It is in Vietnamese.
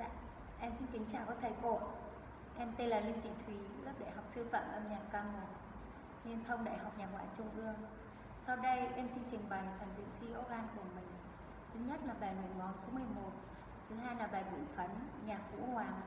Dạ, em xin kính chào các thầy cô. Em tên là Lưu Thị Thúy, lớp Đại học Sư phạm âm nhạc ca một, Liên thông Đại học Nhạc ngoại Trung ương. Sau đây em xin trình bày phần dự thi organ của mình. Thứ nhất là bài nguyện món số 11, thứ hai là bài bụi phấn nhạc Vũ Hoàng,